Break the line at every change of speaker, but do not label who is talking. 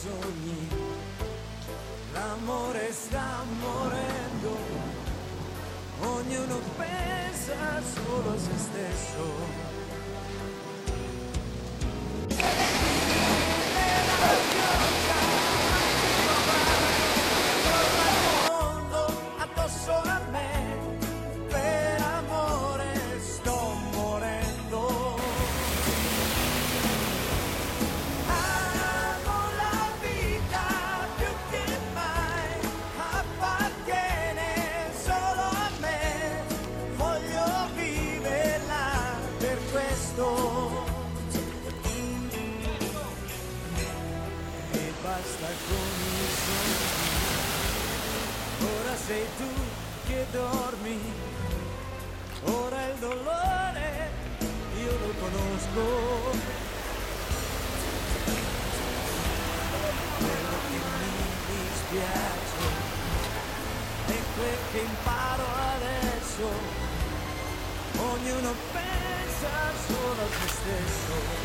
sogni. L'amore sta morendo, ognuno pensa solo a se stesso. Basta con i sogni. Ora sei tu che dormi, ora il dolore io lo conosco. Quello che mi dispiace è quel che imparo adesso. Ognuno pensa solo a se stesso.